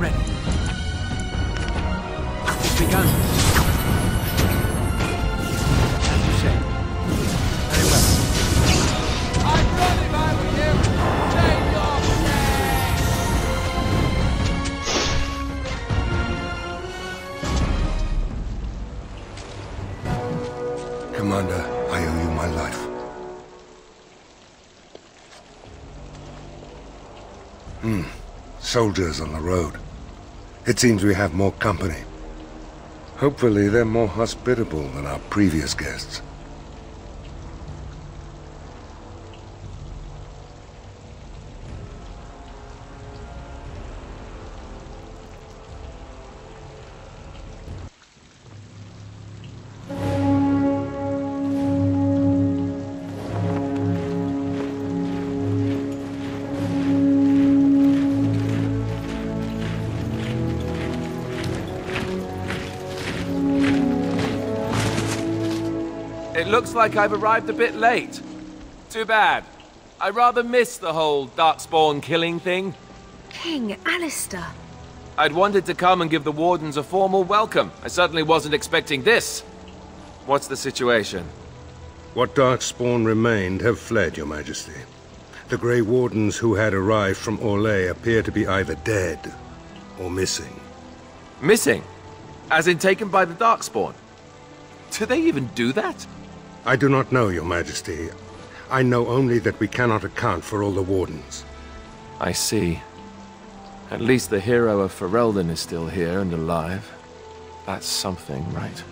ready. It's begun. As you say. Very well. I'd run if I were you. Take your now. Commander, I owe you my life. Hmm. Soldiers on the road. It seems we have more company. Hopefully they're more hospitable than our previous guests. Looks like I've arrived a bit late. Too bad. I rather missed the whole Darkspawn killing thing. King Alistair. I'd wanted to come and give the Wardens a formal welcome. I certainly wasn't expecting this. What's the situation? What Darkspawn remained have fled, Your Majesty. The Grey Wardens who had arrived from Orlais appear to be either dead or missing. Missing? As in taken by the Darkspawn? Do they even do that? I do not know, Your Majesty. I know only that we cannot account for all the Wardens. I see. At least the hero of Ferelden is still here and alive. That's something, right?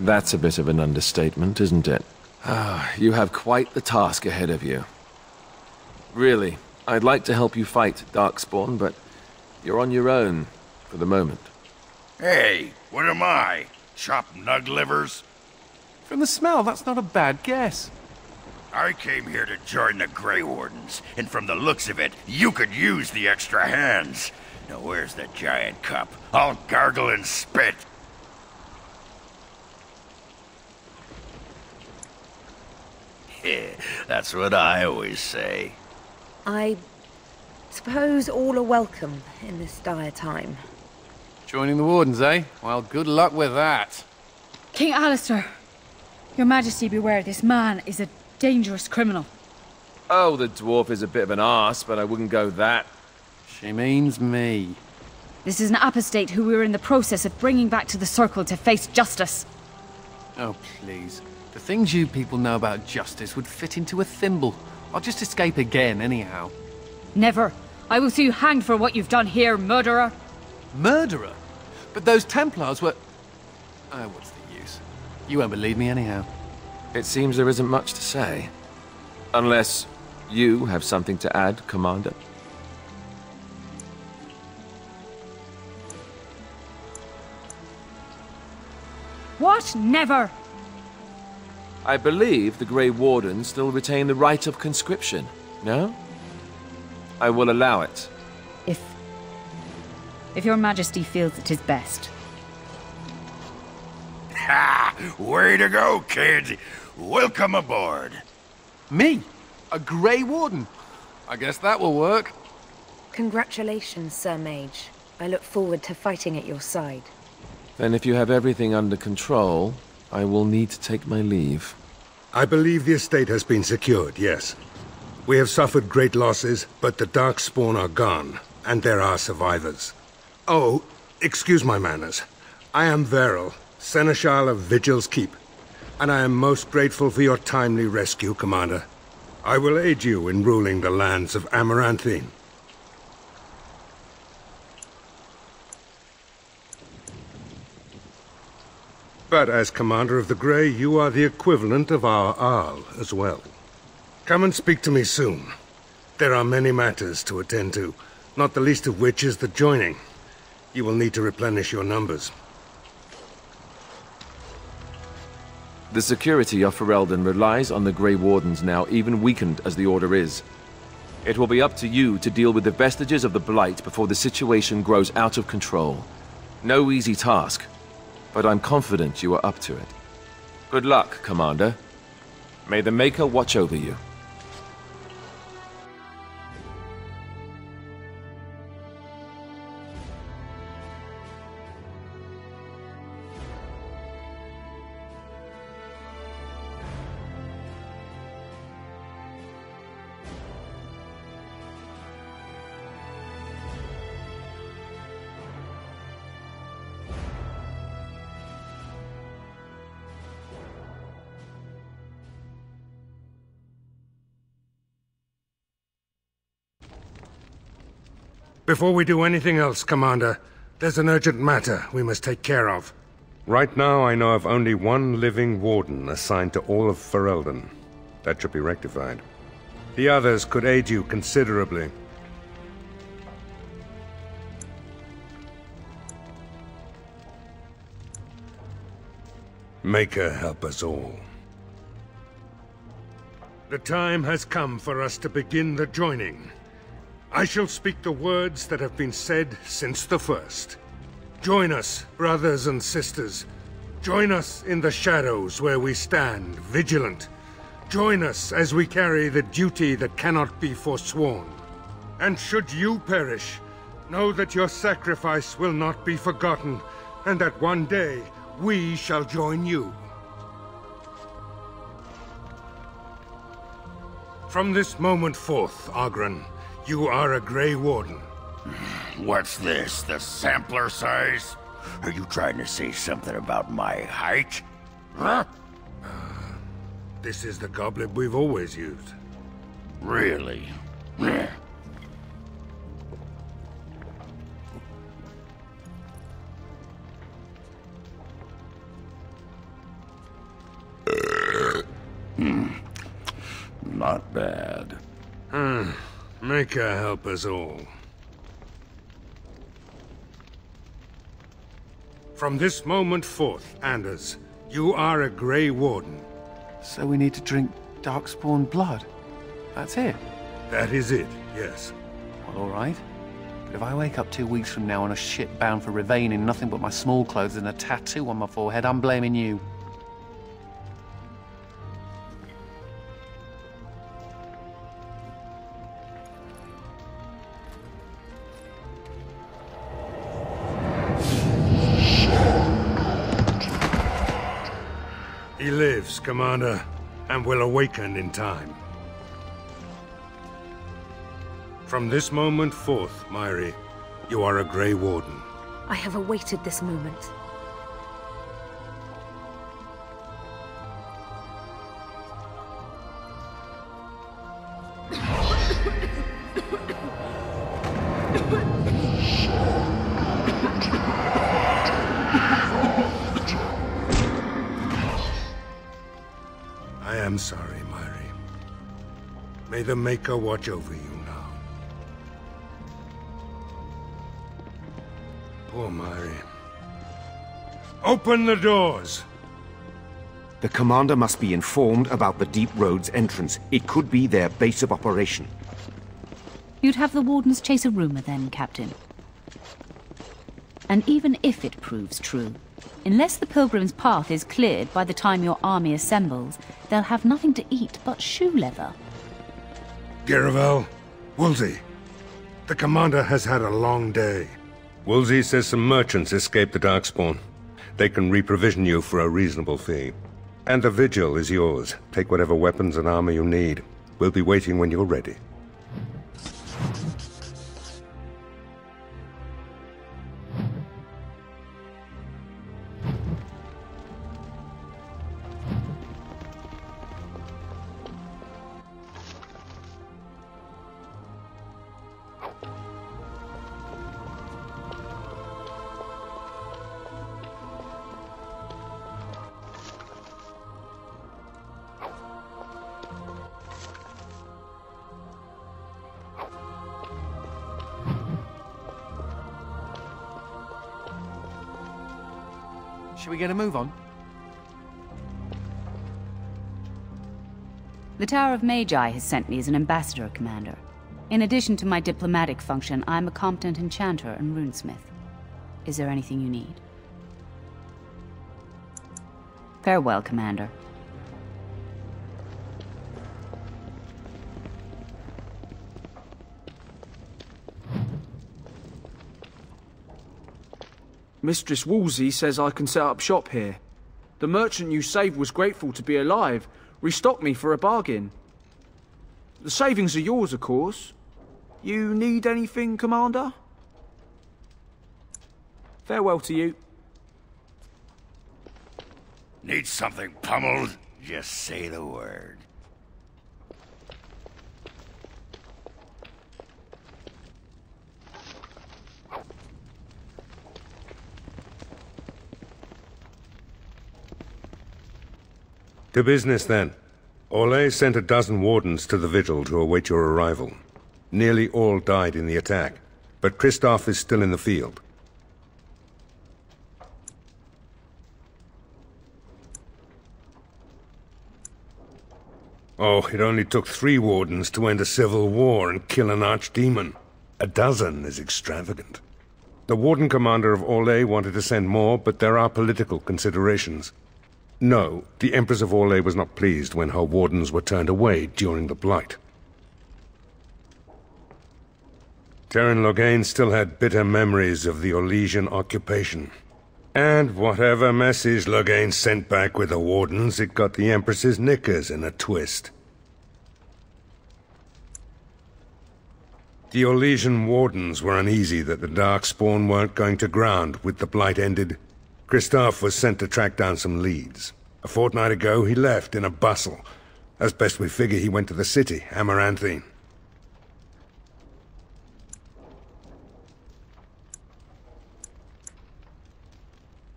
That's a bit of an understatement, isn't it? Ah, you have quite the task ahead of you. Really, I'd like to help you fight Darkspawn, but you're on your own for the moment. Hey, what am I? Chopped nug livers? From the smell, that's not a bad guess. I came here to join the Grey Wardens, and from the looks of it, you could use the extra hands. Now where's the giant cup? I'll gargle and spit. That's what I always say. I suppose all are welcome in this dire time. Joining the Wardens, eh? Well, good luck with that. King Alistair, your majesty beware, this man is a dangerous criminal. Oh, the dwarf is a bit of an ass, but I wouldn't go that. She means me. This is an apostate who we're in the process of bringing back to the Circle to face justice. Oh, please. The things you people know about justice would fit into a thimble. I'll just escape again, anyhow. Never. I will see you hanged for what you've done here, murderer. Murderer? But those Templars were... Oh, what's the use? You won't believe me anyhow. It seems there isn't much to say. Unless you have something to add, Commander. What? Never! I believe the Grey Wardens still retain the right of conscription, no? I will allow it. If... If your majesty feels it is best. Ha! Way to go, kid! Welcome aboard. Me? A Grey Warden? I guess that will work. Congratulations, Sir Mage. I look forward to fighting at your side. Then if you have everything under control, I will need to take my leave. I believe the estate has been secured, yes. We have suffered great losses, but the Darkspawn are gone, and there are survivors. Oh, excuse my manners. I am Varel, Seneschal of Vigil's Keep, and I am most grateful for your timely rescue, Commander. I will aid you in ruling the lands of Amaranthine. But as Commander of the Grey, you are the equivalent of our Arl as well. Come and speak to me soon. There are many matters to attend to, not the least of which is the joining. You will need to replenish your numbers. The security of Ferelden relies on the Grey Wardens now, even weakened as the Order is. It will be up to you to deal with the vestiges of the Blight before the situation grows out of control. No easy task, but I'm confident you are up to it. Good luck, Commander. May the Maker watch over you. Before we do anything else, Commander, there's an urgent matter we must take care of. Right now, I know of only one living warden assigned to all of Ferelden. That should be rectified. The others could aid you considerably. Maker help us all. The time has come for us to begin the joining. I shall speak the words that have been said since the first. Join us, brothers and sisters. Join us in the shadows where we stand, vigilant. Join us as we carry the duty that cannot be forsworn. And should you perish, know that your sacrifice will not be forgotten, and that one day we shall join you. From this moment forth, Oghren, you are a Grey Warden. What's this, the sampler size? Are you trying to say something about my height? Huh? This is the goblet we've always used. Really? Yeah. Hmm. Not bad. Hmm. Maker help us all. From this moment forth, Anders, you are a Grey Warden. So we need to drink Darkspawn blood? That's it? That is it, yes. Well, all right. But if I wake up two weeks from now on a ship bound for Rivain in nothing but my small clothes and a tattoo on my forehead, I'm blaming you. Lives, Commander, and will awaken in time. From this moment forth, Mhairi, you are a Grey Warden. I have awaited this moment. The Maker watch over you now. Poor Mhairi. Open the doors! The commander must be informed about the Deep Road's entrance. It could be their base of operation. You'd have the Wardens chase a rumor then, Captain. And even if it proves true, unless the Pilgrim's path is cleared by the time your army assembles, they'll have nothing to eat but shoe leather. Garevel, Woolsey. The commander has had a long day. Woolsey says some merchants escaped the Darkspawn. They can reprovision you for a reasonable fee. And the vigil is yours. Take whatever weapons and armor you need. We'll be waiting when you're ready. Should we get a move on? The Tower of Magi has sent me as an ambassador, Commander. In addition to my diplomatic function, I'm a competent enchanter and runesmith. Is there anything you need? Farewell, Commander. Mistress Woolsey says I can set up shop here. The merchant you saved was grateful to be alive, restocked me for a bargain. The savings are yours, of course. You need anything, Commander? Farewell to you. Need something pummeled? Just say the word. To business, then. Orlais sent a dozen wardens to the vigil to await your arrival. Nearly all died in the attack, but Kristoff is still in the field. Oh, it only took three wardens to end a civil war and kill an archdemon. A dozen is extravagant. The warden commander of Orlais wanted to send more, but there are political considerations. No, the Empress of Orlais was not pleased when her wardens were turned away during the Blight. Teyrn Loghain still had bitter memories of the Orlesian occupation. And whatever message Loghain sent back with the Wardens, it got the Empress's knickers in a twist. The Orlesian Wardens were uneasy that the Darkspawn weren't going to ground with the Blight ended. Kristoff was sent to track down some leads. A fortnight ago, he left in a bustle. As best we figure, he went to the city, Amaranthine.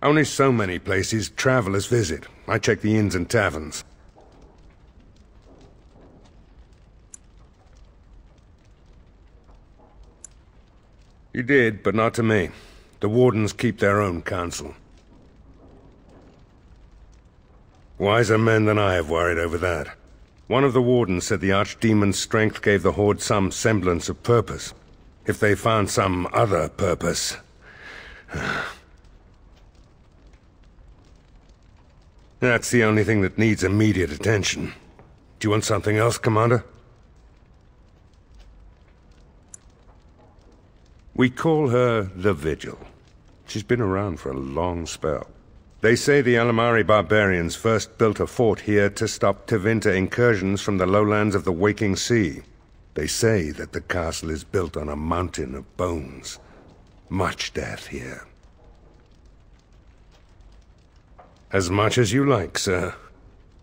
Only so many places travelers visit. I check the inns and taverns. You did, but not to me. The Wardens keep their own counsel. Wiser men than I have worried over that. One of the Wardens said the Archdemon's strength gave the Horde some semblance of purpose. If they found some other purpose... That's the only thing that needs immediate attention. Do you want something else, Commander? We call her the Vigil. She's been around for a long spell. They say the Alamarri barbarians first built a fort here to stop Tevinter incursions from the lowlands of the Waking Sea. They say that the castle is built on a mountain of bones. Much death here. As much as you like, sir.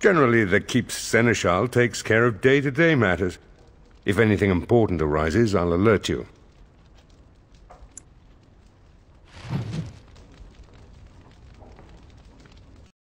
Generally, the Keep's Seneschal takes care of day-to-day -day matters. If anything important arises, I'll alert you.